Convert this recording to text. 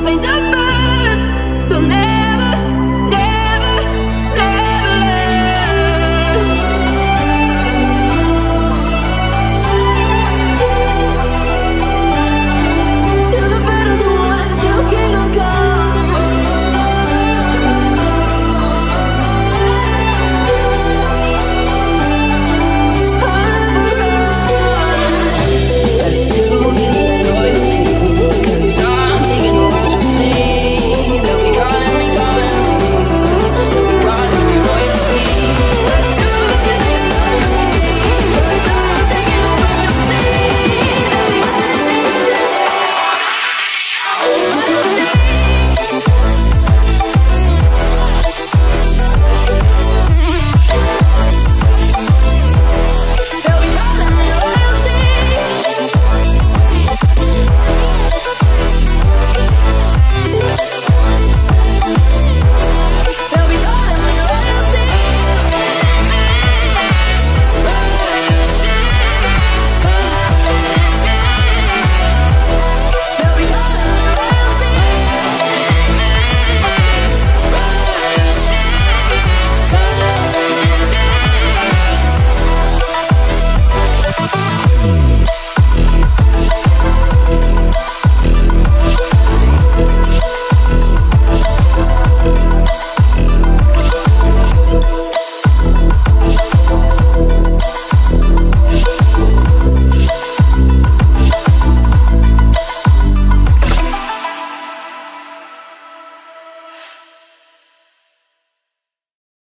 up and down.